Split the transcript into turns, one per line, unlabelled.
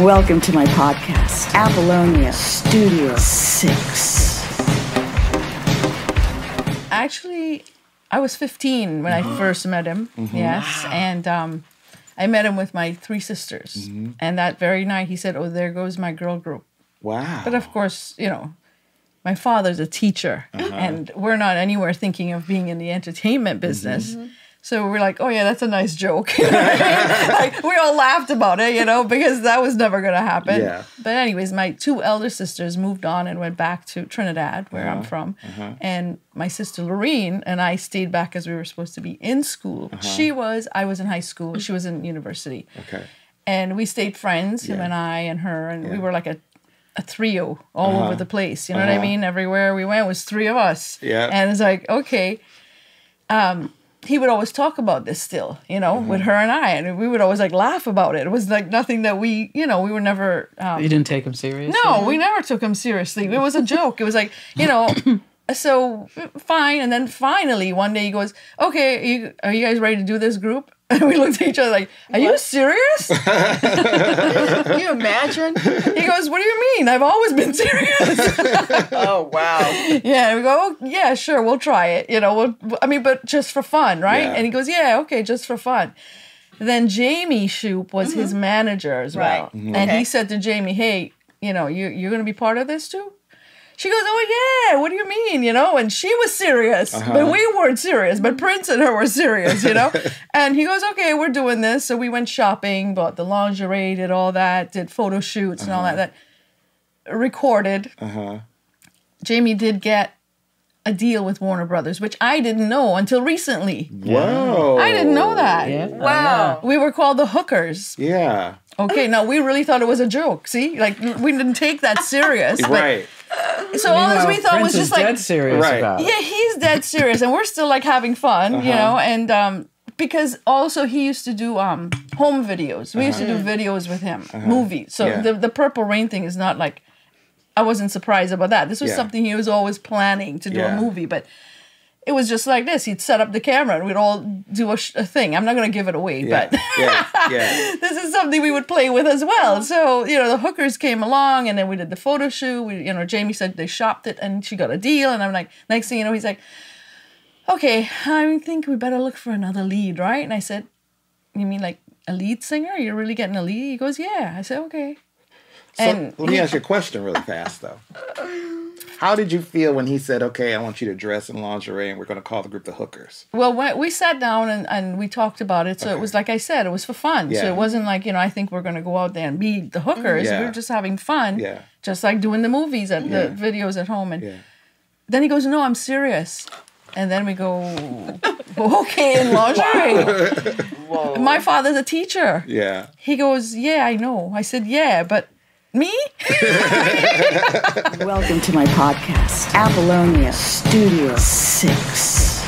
Welcome to my podcast, Apollonia Studio 6.
Actually, I was 15 when I uh-huh. first met him. Mm-hmm. Yes, and um, I met him with my three sisters. Mm-hmm. And that very night, he said, "Oh, there goes my girl group."
Wow.
But of course, you know, my father's a teacher, uh-huh. and we're not anywhere thinking of being in the entertainment mm-hmm. business. So we're like, oh yeah, that's a nice joke. You know what I mean? like we all laughed about it, you know, because that was never gonna happen.
Yeah.
But anyways, my two elder sisters moved on and went back to Trinidad, where I'm from, and my sister Lorene and I stayed back as we were supposed to be in school. She was, I was in high school. She was in university
okay.
and we stayed friends, him
Yeah.
and I and her, and we were like a, a trio all
Uh-huh.
over the place. You know what I
Uh-huh.
mean? Everywhere we went was three of us.
Yeah.
And it's like, okay. Um, he would always talk about this still, you know,
Uh-huh.
with her and I, and we would always like laugh about it. It was like nothing that we, you know, we were never. Um,
You didn't take him seriously.
no, we never took him seriously. It was a joke. It was like, you know, so fine. And then finally one day he goes, "Okay, are you, are you guys ready to do this group?" And we looked at each other like, "Are you serious?"
Can you imagine?
He goes, "What do you mean? I've always been serious."
Oh wow.
yeah, and we go, oh, "Yeah, sure, we'll try it." You know, we'll, I mean, but just for fun, right?
Yeah.
And he goes, "Yeah, okay, just for fun." Then Jamie Shoop was his manager as well,
Mm-hmm.
And
Okay.
he said to Jamie, "Hey, you know, you you're going to be part of this too." She goes, "Oh yeah, what do you mean?" You know, and she was serious,
Uh-huh.
but we weren't serious. But Prince and her were serious, you know. and he goes, "Okay, we're doing this." So we went shopping, bought the lingerie, did all that, did photo shoots and all that. That recorded.
Uh-huh.
Jamie did get a deal with Warner Brothers, which I didn't know until recently.
Wow.
I didn't know that.
Yeah.
Wow.
We were called the hookers.
Yeah.
Okay, now we really thought it was a joke. See, like we didn't take that serious. but-
Right.
So all this we thought
Prince
was just
is
like
dead serious
Right.
about it.
yeah, he's dead serious, and we're still like having fun, you know, and um, because also he used to do um home videos. We used to do videos with him, movies. So
Yeah.
the the Purple Rain thing is not like I wasn't surprised about that. This was
Yeah.
something he was always planning to do
Yeah.
a movie, but. It was just like this. He'd set up the camera and we'd all do a, sh- a thing. I'm not going to give it away,
Yeah.
but
yeah. Yeah.
this is something we would play with as well. So, you know, the hookers came along and then we did the photo shoot. We, you know, Jamie said they shopped it and she got a deal. And I'm like, next thing you know, he's like, okay, I think we better look for another lead, right? And I said, you mean like a lead singer? You're really getting a lead? He goes, yeah. I said, okay.
So
And
let me ask you a question really fast though. How did you feel when he said, "Okay, I want you to dress in lingerie, and we're going to call the group the Hookers"?
Well, when we sat down and, and we talked about it. So it was like I said, it was for fun. So it wasn't like, you know, I think we're going to go out there and be the hookers.
Yeah.
We were just having fun.
Yeah.
Just like doing the movies and
Yeah.
the videos at home. And
Yeah.
then he goes, No, I'm serious. And then we go, Okay, in lingerie.
Whoa.
My father's a teacher.
Yeah.
He goes, Yeah, I know. I said, Yeah, but me?
Welcome to my podcast, Apollonia Studio 6.